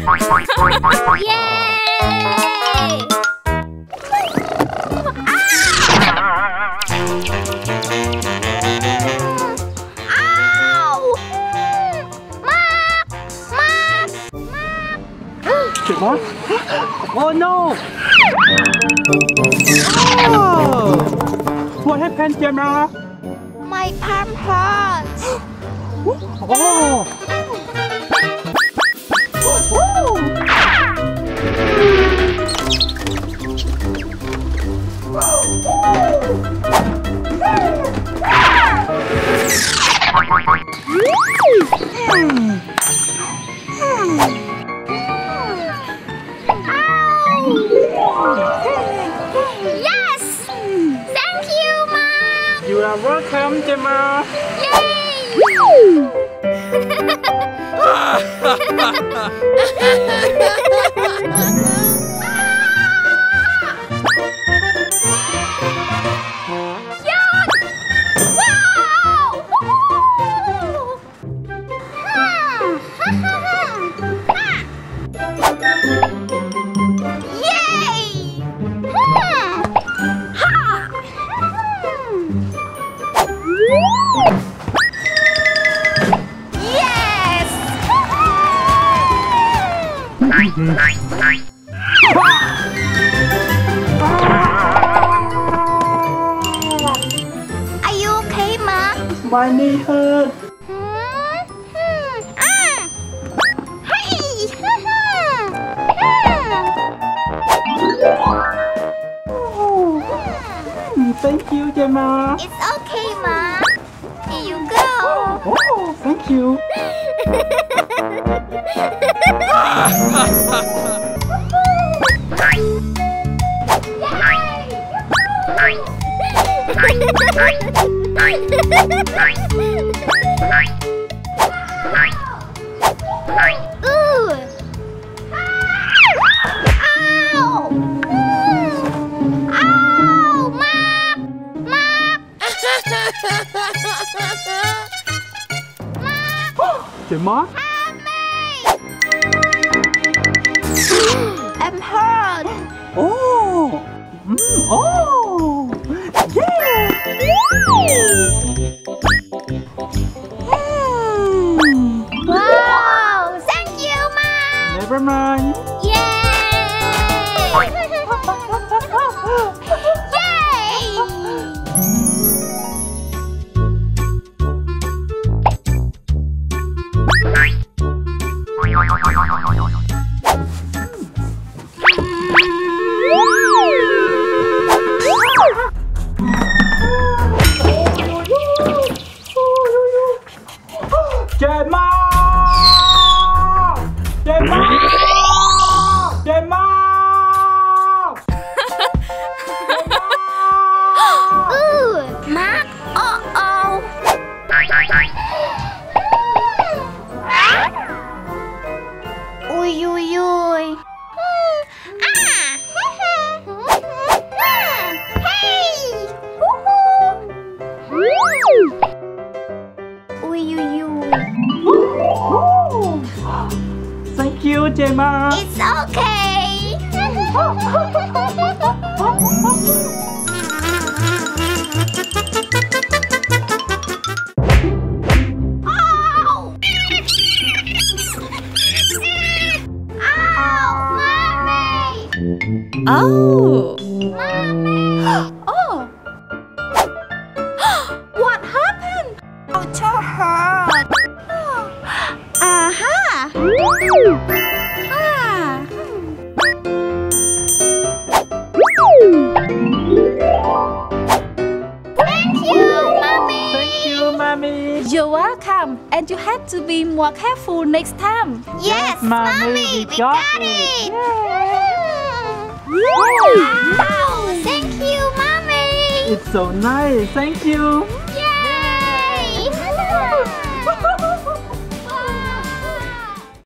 Yay! Ow! Max! Max! Gemma? Oh no! Oh! What happened, Gemma? My palm hurts. You are welcome, Gemma. Yay! Are you okay, Ma? My knee hurt. Hmm? Mm, Thank you, Gemma. It's okay, Ma. Here you go. Oh, thank you. Ooh. Ow! Hurt. Oh! Gemma! Gemma! Gemma! Thank you, It's okay. Ow! Ow, mommy! Oh. Mommy! Oh. what happened? Ouch, hurt. Aha. Ah. And you have to be more careful next time. Yes, Mommy, mommy, we we got got it. it. Wow! Thank you, mommy. It's so nice. Thank you.